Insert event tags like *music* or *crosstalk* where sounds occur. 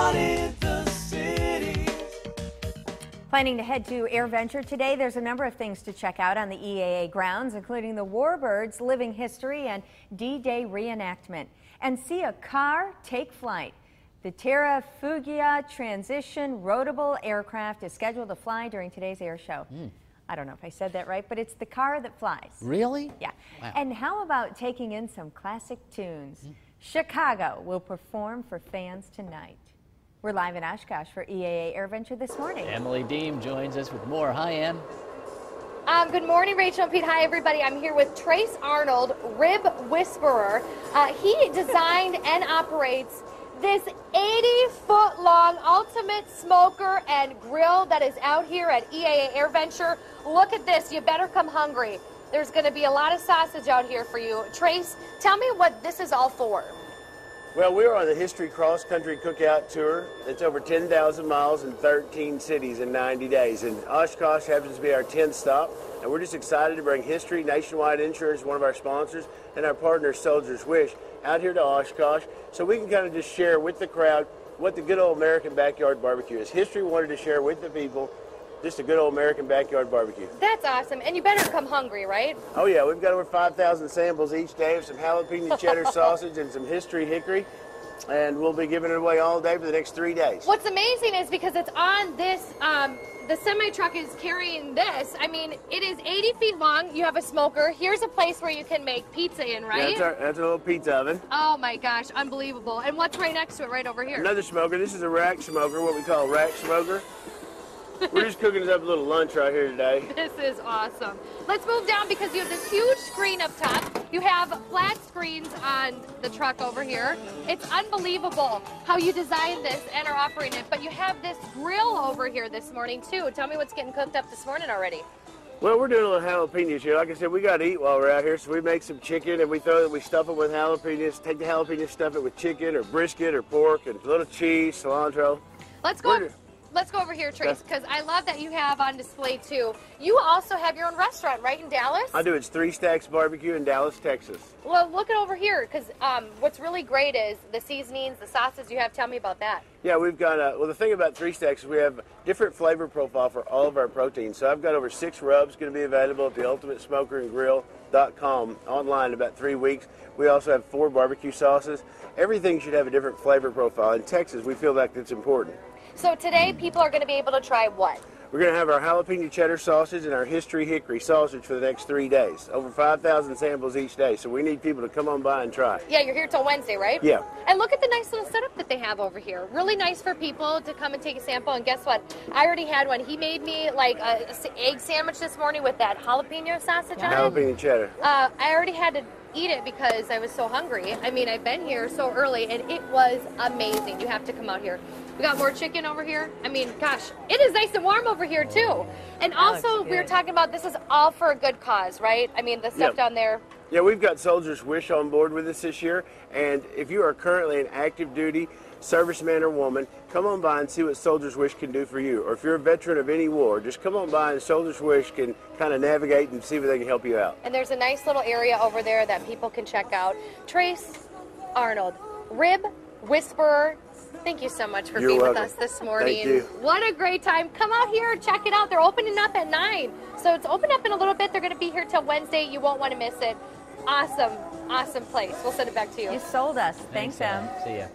spotted the city. Planning to head to AirVenture today, there's a number of things to check out on the EAA grounds, including the Warbirds Living History and D-Day reenactment, and see a car take flight. The Terra Fugia Transition Roadable aircraft is scheduled to fly during today's air show. Hmm. I don't know if I said that right, but it's the car that flies. Really? Yeah. Wow. And how about taking in some classic tunes? Hmm. Chicago will perform for fans tonight. We're live in Oshkosh for EAA AirVenture this morning. Emily Deem joins us with more. Hi, Em. Um, good morning, Rachel and Pete. Hi, everybody. I'm here with Trace Arnold, Rib Whisperer. Uh, he designed and operates this 80 foot long ultimate smoker and grill that is out here at EAA AirVenture. Look at this. You better come hungry. There's going to be a lot of sausage out here for you. Trace, tell me what this is all for. Well, we're on the History Cross Country Cookout Tour. It's over 10,000 miles in 13 cities in 90 days. And Oshkosh happens to be our 10th stop. And we're just excited to bring History, Nationwide Insurance, one of our sponsors, and our partner, Soldier's Wish, out here to Oshkosh so we can kind of just share with the crowd what the good old American backyard barbecue is. History wanted to share with the people just a good old American backyard barbecue. That's awesome. And you better come hungry, right? Oh yeah, we've got over 5,000 samples each day of some jalapeno cheddar *laughs* sausage and some history hickory, and we'll be giving it away all day for the next three days. What's amazing is because it's on this, um, the semi truck is carrying this. I mean, it is 80 feet long. You have a smoker. Here's a place where you can make pizza in, right? That's our, that's our little pizza oven. oh my gosh, unbelievable. And what's right next to it, right over here? Another smoker. This is a rack smoker, what we call a rack smoker. We're just cooking us up a little lunch right here today. *laughs* This is awesome. Let's move down because you have this huge screen up top. You have flat screens on the truck over here. It's unbelievable how you designed this and are offering it. But you have this grill over here this morning too. Tell me what's getting cooked up this morning already. Well, we're doing a little jalapenos here. Like I said, we got to eat while we're out here, so we make some chicken and we throw it, we stuff it with jalapenos. Take the jalapenos, stuff it with chicken or brisket or pork and a little cheese, cilantro. Let's go. Where- Let's go over here, Trace, because I love that you have on display too. You also have your own restaurant, right in Dallas? I do. It's Three Stacks Barbecue in Dallas, Texas. Well, look at over here, because um, what's really great is the seasonings, the sauces you have. Tell me about that. Yeah, we've got, a, well, the thing about Three Stacks is we have different flavor profile for all of our proteins. So I've got over six rubs going to be available at the Ultimate Smoker and Grill.com online in about three weeks. We also have four barbecue sauces. Everything should have a different flavor profile. In Texas, we feel like that's important. So today, people are going to be able to try what? We're going to have our jalapeno cheddar sausage and our history hickory sausage for the next three days. Over 5,000 samples each day. So we need people to come on by and try. Yeah, you're here till Wednesday, right? Yeah. And look at the nice little setup that they have over here. Really nice for people to come and take a sample. And guess what? I already had one. He made me like a egg sandwich this morning with that jalapeno sausage on it. Jalapeno cheddar. Uh, I already had to eat it because I was so hungry. I mean, I've been here so early and it was amazing. You have to come out here. We got more chicken over here. I mean, gosh, it is nice and warm over here too. And also, we were talking about this is all for a good cause, right? I mean, the stuff down there. Yeah, we've got Soldier's Wish on board with us this year. And if you are currently an active duty serviceman or woman, come on by and see what Soldier's Wish can do for you. Or if you're a veteran of any war, just come on by and Soldier's Wish can kind of navigate and see if they can help you out. And there's a nice little area over there that people can check out. Trace Arnold, Rib Whisperer. Thank you so much for You're being welcome. with us this morning. Thank you. What a great time. Come out here, check it out. They're opening up at 9. So it's open up in a little bit. They're going to be here till Wednesday. You won't want to miss it. Awesome, awesome place. We'll send it back to you. You sold us. Thanks, Em. See ya.